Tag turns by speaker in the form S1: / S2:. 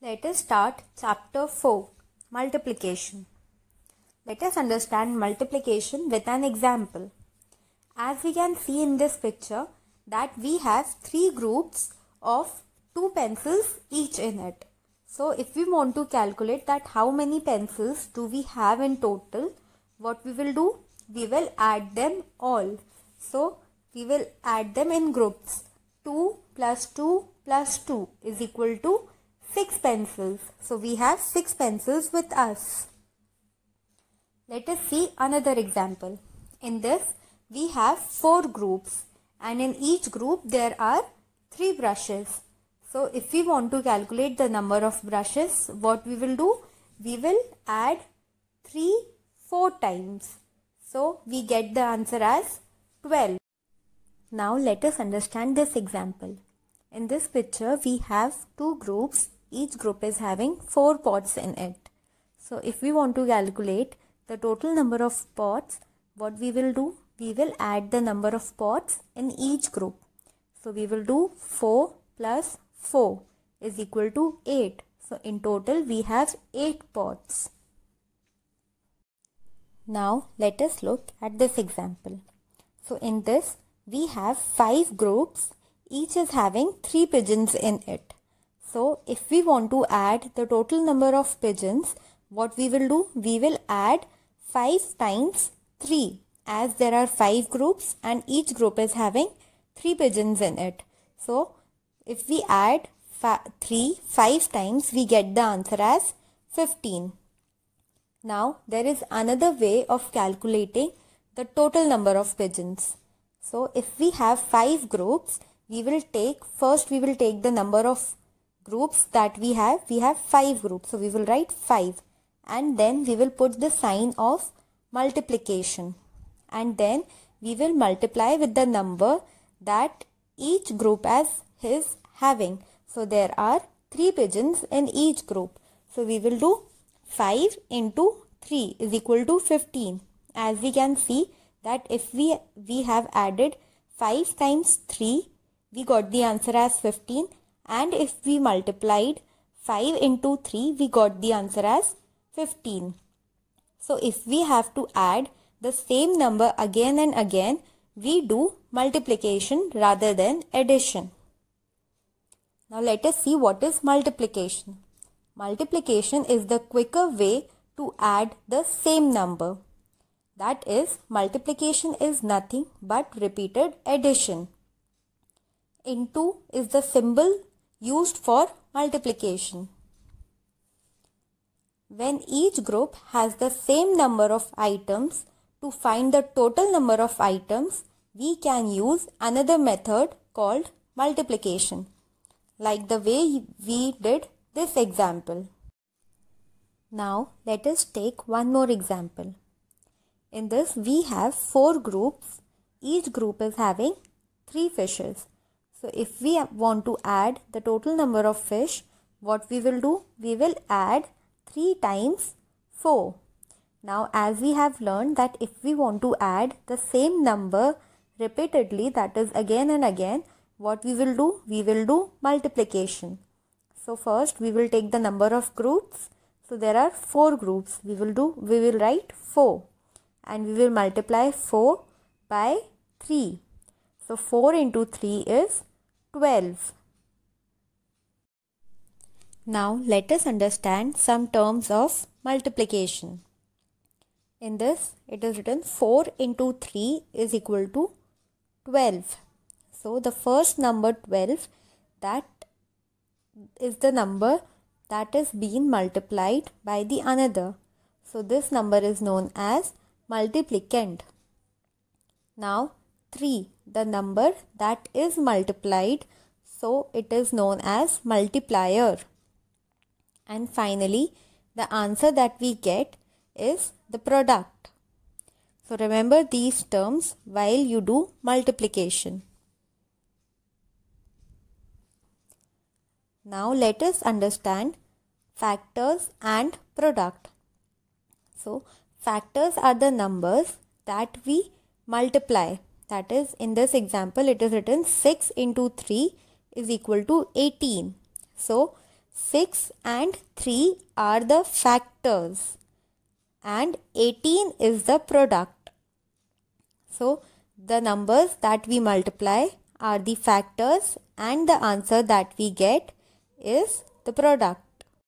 S1: Let us start chapter 4 Multiplication. Let us understand multiplication with an example. As we can see in this picture that we have three groups of two pencils each in it. So if we want to calculate that how many pencils do we have in total, what we will do? We will add them all. So we will add them in groups. 2 plus 2 plus 2 is equal to 6 pencils. So we have 6 pencils with us. Let us see another example. In this we have 4 groups and in each group there are 3 brushes. So if we want to calculate the number of brushes, what we will do? We will add 3 4 times. So we get the answer as 12. Now let us understand this example. In this picture we have two groups each group is having 4 pots in it. So if we want to calculate the total number of pots, what we will do? We will add the number of pots in each group. So we will do 4 plus 4 is equal to 8. So in total we have 8 pots. Now let us look at this example. So in this we have 5 groups each is having 3 pigeons in it. So if we want to add the total number of pigeons, what we will do? We will add 5 times 3 as there are 5 groups and each group is having 3 pigeons in it. So if we add 3 5 times we get the answer as 15. Now there is another way of calculating the total number of pigeons. So if we have 5 groups, we will take first we will take the number of groups that we have, we have 5 groups. So we will write 5 and then we will put the sign of multiplication and then we will multiply with the number that each group as is having. So there are 3 pigeons in each group. So we will do 5 into 3 is equal to 15. As we can see that if we, we have added 5 times 3, we got the answer as 15 and if we multiplied 5 into 3 we got the answer as 15. So if we have to add the same number again and again we do multiplication rather than addition. Now let us see what is multiplication. Multiplication is the quicker way to add the same number. That is multiplication is nothing but repeated addition. Into is the symbol used for multiplication. When each group has the same number of items, to find the total number of items, we can use another method called multiplication, like the way we did this example. Now let us take one more example. In this we have four groups. Each group is having three fishes. So if we want to add the total number of fish, what we will do? We will add 3 times 4. Now as we have learned that if we want to add the same number repeatedly that is again and again, what we will do? We will do multiplication. So first we will take the number of groups. So there are 4 groups. We will do, we will write 4 and we will multiply 4 by 3. So 4 into 3 is 12. Now let us understand some terms of multiplication. In this it is written 4 into 3 is equal to 12. So the first number 12 that is the number that is being multiplied by the another. So this number is known as multiplicand. Now 3 the number that is multiplied so it is known as multiplier. And finally the answer that we get is the product. So remember these terms while you do multiplication. Now let us understand factors and product. So factors are the numbers that we multiply that is, in this example, it is written 6 into 3 is equal to 18. So, 6 and 3 are the factors and 18 is the product. So the numbers that we multiply are the factors and the answer that we get is the product.